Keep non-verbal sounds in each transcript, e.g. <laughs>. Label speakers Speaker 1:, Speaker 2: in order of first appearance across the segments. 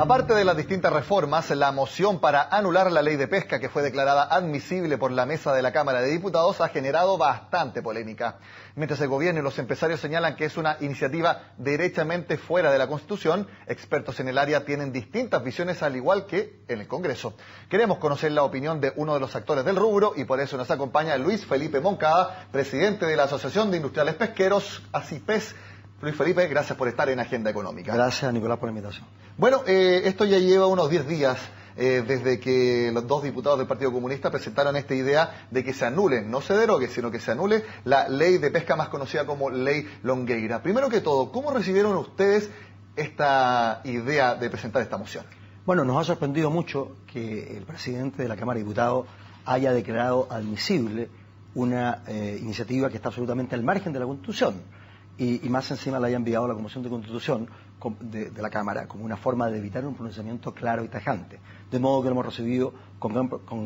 Speaker 1: Aparte de las distintas reformas, la moción para anular la ley de pesca que fue declarada admisible por la mesa de la Cámara de Diputados ha generado bastante polémica. Mientras el gobierno y los empresarios señalan que es una iniciativa derechamente fuera de la Constitución, expertos en el área tienen distintas visiones al igual que en el Congreso. Queremos conocer la opinión de uno de los actores del rubro y por eso nos acompaña Luis Felipe Moncada, presidente de la Asociación de Industriales Pesqueros, ACIPES. Luis Felipe, gracias por estar en Agenda Económica.
Speaker 2: Gracias, Nicolás, por la invitación.
Speaker 1: Bueno, eh, esto ya lleva unos 10 días eh, desde que los dos diputados del Partido Comunista presentaron esta idea de que se anule, no se derogue, sino que se anule la ley de pesca más conocida como Ley Longueira. Primero que todo, ¿cómo recibieron ustedes esta idea de presentar esta moción?
Speaker 2: Bueno, nos ha sorprendido mucho que el presidente de la Cámara de Diputados haya declarado admisible una eh, iniciativa que está absolutamente al margen de la Constitución y, más encima la haya enviado a la Comisión de Constitución de, la Cámara como una forma de evitar un pronunciamiento claro y tajante. De modo que lo hemos recibido con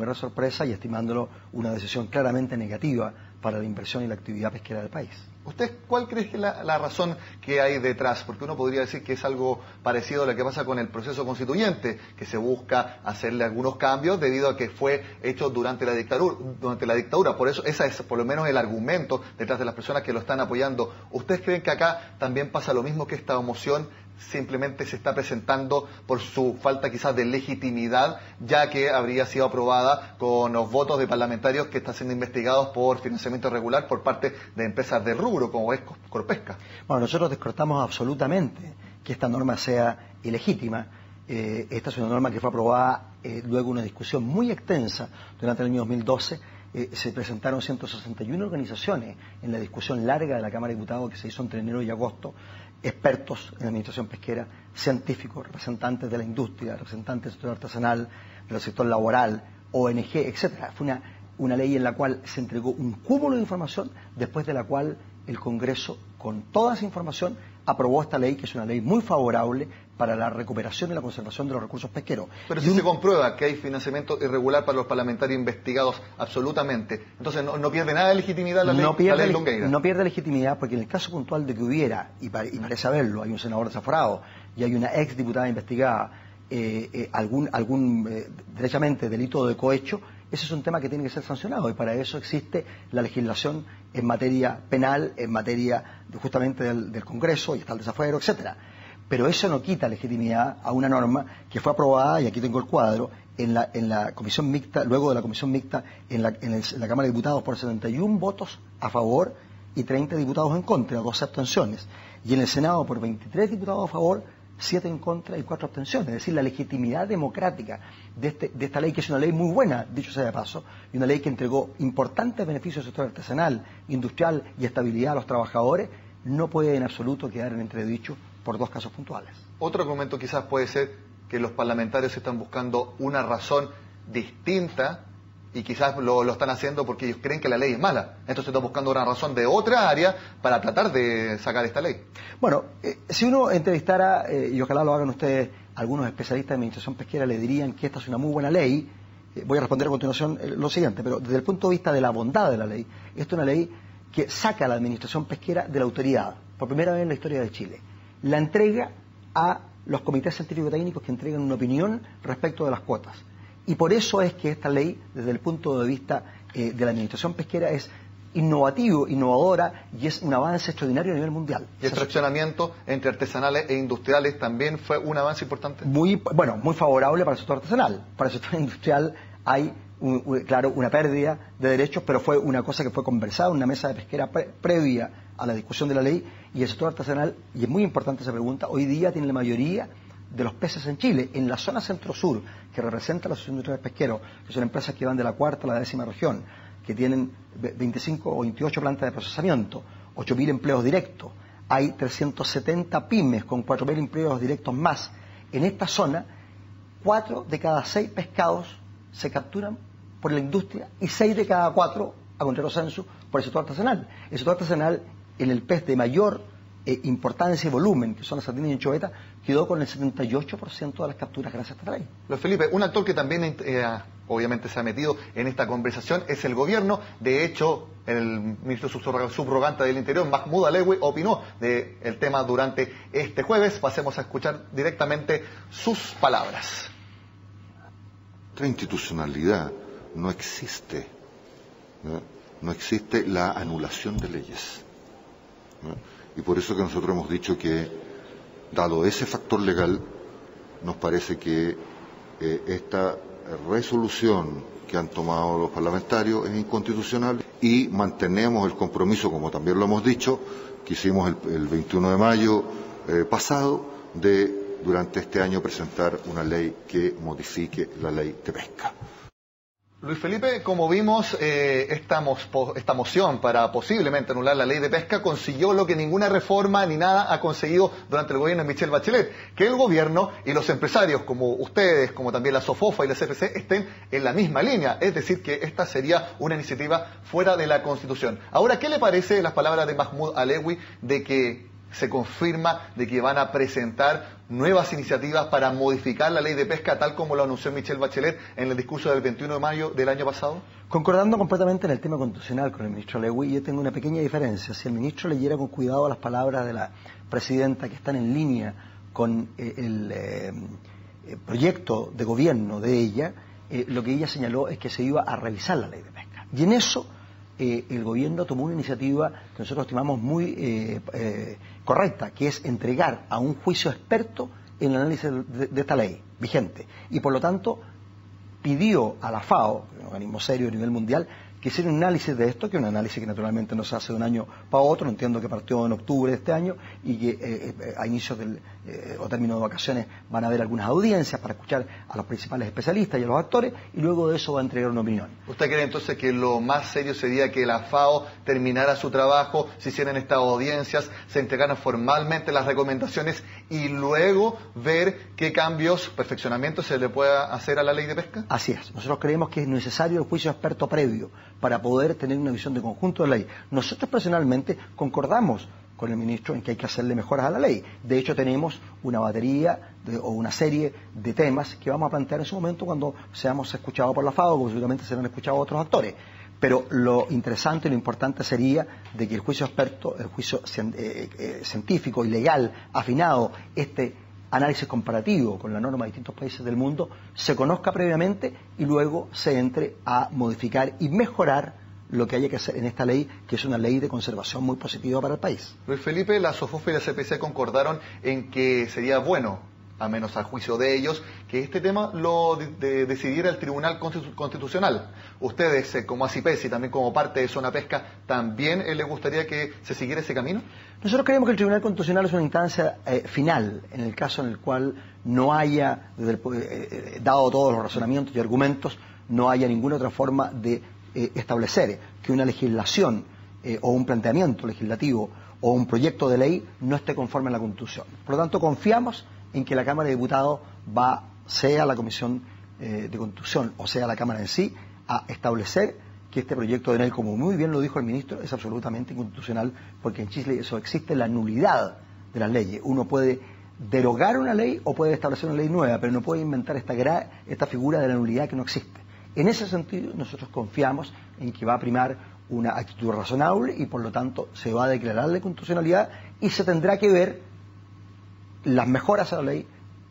Speaker 2: gran, sorpresa y estimándolo una decisión claramente negativa para la inversión y la actividad pesquera del país.
Speaker 1: ¿Usted cuál cree que es la, razón que hay detrás? Porque uno podría decir que es algo parecido a lo que pasa con el proceso constituyente, que se busca hacerle algunos cambios debido a que fue hecho durante la dictadura. Durante la dictadura. Por eso, ese es por lo menos el argumento detrás de las personas que lo están apoyando. ¿Ustedes creen que acá también pasa lo mismo que esta moción simplemente se está presentando por su falta quizás de legitimidad, ya que habría sido aprobada con los votos de parlamentarios que están siendo investigados por financiamiento irregular por parte de empresas de rubro, como es Corpesca.
Speaker 2: Bueno, nosotros descartamos absolutamente que esta norma sea ilegítima. Eh, esta es una norma que fue aprobada eh, luego de una discusión muy extensa durante el año 2012 eh, se presentaron 161 organizaciones en la discusión larga de la Cámara de Diputados que se hizo entre enero y agosto, expertos en administración pesquera, científicos, representantes de la industria, representantes del sector artesanal, del sector laboral, ONG, etcétera. Fue una, una ley en la cual se entregó un cúmulo de información, después de la cual el Congreso, con toda esa información, aprobó esta ley, que es una ley muy favorable para la recuperación y la conservación de los recursos pesqueros.
Speaker 1: Pero si se comprueba que hay financiamiento irregular para los parlamentarios investigados, absolutamente, entonces no, pierde nada de legitimidad la ley,
Speaker 2: no pierde,
Speaker 1: Longueira.
Speaker 2: No pierde legitimidad porque en el caso puntual de que hubiera, y, parece haberlo, hay un senador desaforado y hay una ex diputada investigada, eh, eh, algún, algún eh, derechamente delito de cohecho, ese es un tema que tiene que ser sancionado y para eso existe la legislación en materia penal, en materia justamente del, Congreso y está el desafuero, etcétera pero eso no quita legitimidad a una norma que fue aprobada, y aquí tengo el cuadro, en la, en la comisión mixta, luego de la comisión mixta en la, en, la Cámara de Diputados por 71 votos a favor y 30 diputados en contra, dos abstenciones. Y en el Senado por 23 diputados a favor, 7 en contra y 4 abstenciones. Es decir, la legitimidad democrática de, este, de esta ley, que es una ley muy buena, dicho sea de paso, y una ley que entregó importantes beneficios al sector artesanal, industrial y estabilidad a los trabajadores, no puede en absoluto quedar en entredicho por dos casos puntuales.
Speaker 1: Otro argumento quizás puede ser que los parlamentarios están buscando una razón distinta y quizás lo, están haciendo porque ellos creen que la ley es mala. Entonces están buscando una razón de otra área para tratar de sacar esta ley.
Speaker 2: Bueno, eh, si uno entrevistara, eh, y ojalá lo hagan ustedes, algunos especialistas de administración pesquera le dirían que esta es una muy buena ley. Eh, voy a responder a continuación lo siguiente, pero desde el punto de vista de la bondad de la ley, esta es una ley que saca a la administración pesquera de la autoridad, por primera vez en la historia de Chile la entrega a los comités científicos técnicos que entregan una opinión respecto de las cuotas. Y por eso es que esta ley, desde el punto de vista eh, de la administración pesquera, es innovativo, innovadora y es un avance extraordinario a nivel mundial.
Speaker 1: ¿Y el fraccionamiento entre artesanales e industriales también fue un avance importante?
Speaker 2: Muy, bueno, muy favorable para el sector artesanal. Para el sector industrial hay, claro, una pérdida de derechos, pero fue una cosa que fue conversada en una mesa de pesquera previa a la discusión de la ley y el sector artesanal, y es muy importante esa pregunta, hoy día tiene la mayoría de los peces en Chile, en la zona centro-sur, que representa la Asociación de Pesqueros, que son empresas que van de la cuarta a la décima región, que tienen 25 o 28 plantas de procesamiento, 8.000 empleos directos, hay 370 pymes con 4.000 empleos directos más. En esta zona, 4 de cada 6 pescados se capturan por la industria y 6 de cada 4, a contrario censo, por el sector artesanal. El sector artesanal en el pez de mayor eh, importancia y volumen, que son las sardinas y quedó con el 78% de las capturas gracias a esta ley.
Speaker 1: Felipe, un actor que también eh, obviamente se ha metido en esta conversación es el gobierno. De hecho, el ministro subrogante del Interior, Mahmoud Alewi, opinó del tema durante este jueves. Pasemos a escuchar directamente sus palabras.
Speaker 3: Nuestra institucionalidad no existe. ¿no? existe la anulación de leyes. Y por eso que nosotros hemos dicho que, dado ese factor legal, nos parece que eh, esta resolución que han tomado los parlamentarios es inconstitucional y mantenemos el compromiso, como también lo hemos dicho, que hicimos el, 21 de mayo eh, pasado, de durante este año presentar una ley que modifique la ley de pesca.
Speaker 1: Luis Felipe, como vimos, eh, esta, moción para posiblemente anular la ley de pesca consiguió lo que ninguna reforma ni nada ha conseguido durante el gobierno de Michelle Bachelet, que el gobierno y los empresarios, como ustedes, como también la SOFOFA y la CFC, estén en la misma línea, es decir, que esta sería una iniciativa fuera de la Constitución. Ahora, ¿qué le parece las palabras de Mahmoud Alewi de que se confirma de que van a presentar nuevas iniciativas para modificar la ley de pesca tal como lo anunció Michelle Bachelet en el discurso del 21 de mayo del año pasado?
Speaker 2: Concordando completamente en el tema constitucional con el ministro Lewy, yo tengo una pequeña diferencia. Si el ministro leyera con cuidado las palabras de la presidenta que están en línea con eh, el eh, eh, proyecto de gobierno de ella, lo que ella señaló es que se iba a revisar la ley de pesca. Y en eso eh, el gobierno tomó una iniciativa que nosotros estimamos muy eh, eh, correcta, que es entregar a un juicio experto en el análisis de, esta ley vigente. Y por lo tanto pidió a la FAO, un organismo serio a nivel mundial, que hiciera un análisis de esto, que es un análisis que naturalmente no se hace de un año para otro, entiendo que partió en octubre de este año y que a inicios eh, o término de vacaciones van a haber algunas audiencias para escuchar a los principales especialistas y a los actores y luego de eso va a entregar una opinión.
Speaker 1: ¿Usted cree entonces que lo más serio sería que la FAO terminara su trabajo, se hicieran estas audiencias, se entregaran formalmente las recomendaciones y luego ver qué cambios, perfeccionamientos se le pueda hacer a la ley de pesca?
Speaker 2: Así es. Nosotros creemos que es necesario el juicio experto previo para poder tener una visión de conjunto de la ley. Nosotros personalmente concordamos con el ministro en que hay que hacerle mejoras a la ley. De hecho, tenemos una batería o una serie de temas que vamos a plantear en su momento cuando seamos escuchados por la FAO, o seguramente serán escuchados otros actores. Pero lo interesante y lo importante sería de que el juicio experto, el juicio eh, eh, científico y legal afinado, este análisis comparativo con la norma de distintos países del mundo, se conozca previamente y luego se entre a modificar y mejorar lo que haya que hacer en esta ley, que es una ley de conservación muy positiva para el país.
Speaker 1: Luis Felipe, la SOFOF y la CPC concordaron en que sería bueno, a menos al juicio de ellos, que este tema lo decidiera el Tribunal Constitucional. Ustedes, eh, como ACIPES y también como parte de Zona Pesca, ¿también eh, les gustaría que se siguiera ese camino?
Speaker 2: Nosotros creemos que el Tribunal Constitucional es una instancia eh, final en el caso en el cual no haya, dado todos los razonamientos y argumentos, no haya ninguna otra forma de establecer que una legislación o un planteamiento legislativo o un proyecto de ley no esté conforme a la Constitución. Por lo tanto, confiamos en que la Cámara de Diputados va, sea la Comisión eh, de Constitución o sea la Cámara en sí, a establecer que este proyecto de ley, como muy bien lo dijo el ministro, es absolutamente inconstitucional, porque en Chile eso existe la nulidad de las leyes. Uno puede derogar una ley o puede establecer una ley nueva, pero no puede inventar esta, esta figura de la nulidad que no existe. En ese sentido, nosotros confiamos en que va a primar una actitud razonable y por lo tanto se va a declarar la constitucionalidad y se tendrá que ver las mejoras a la ley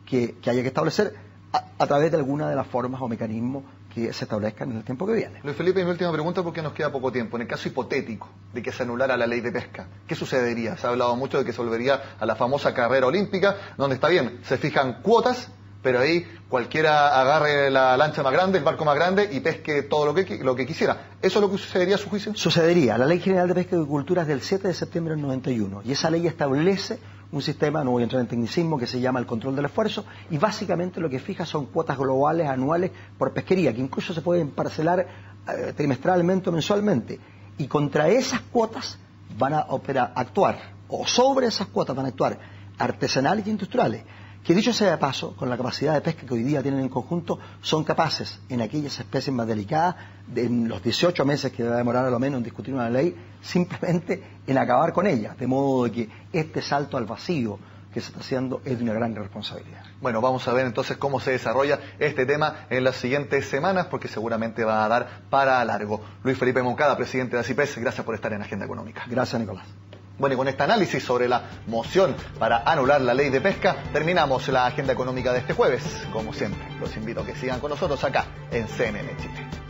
Speaker 2: que, haya que establecer a, través de alguna de las formas o mecanismos que se establezcan en el tiempo que viene.
Speaker 1: Luis Felipe, mi última pregunta porque nos queda poco tiempo. En el caso hipotético de que se anulara la ley de pesca, ¿qué sucedería? Se ha hablado mucho de que se volvería a la famosa carrera olímpica, donde está bien, se fijan cuotas pero ahí cualquiera agarre la lancha más grande, el barco más grande y pesque todo lo que, lo que quisiera. ¿Eso es lo que sucedería a su juicio?
Speaker 2: Sucedería. La Ley General de Pesca y Agricultura es del 7 de septiembre del 91 y esa ley establece un sistema, no voy a entrar en tecnicismo, que se llama el control del esfuerzo y básicamente lo que fija son cuotas globales anuales por pesquería, que incluso se pueden parcelar eh, trimestralmente o mensualmente. Y contra esas cuotas van a operar, actuar, o sobre esas cuotas van a actuar artesanales y industriales que dicho sea de paso, con la capacidad de pesca que hoy día tienen en conjunto, son capaces en aquellas especies más delicadas, en los 18 meses que va a demorar a lo menos en discutir una ley, <laughs> simplemente en acabar con ellas, de modo de que este salto al vacío que se está haciendo es de una gran responsabilidad.
Speaker 1: Bueno, vamos a ver entonces cómo se desarrolla este tema en las siguientes semanas, porque seguramente va a dar para largo. Luis Felipe Moncada, presidente de ACIPES, gracias por estar en Agenda Económica.
Speaker 2: Gracias, Nicolás.
Speaker 1: Bueno, y con este análisis sobre la moción para anular la ley de pesca, terminamos la agenda económica de este jueves. Como siempre, los invito a que sigan con nosotros acá en CNN Chile.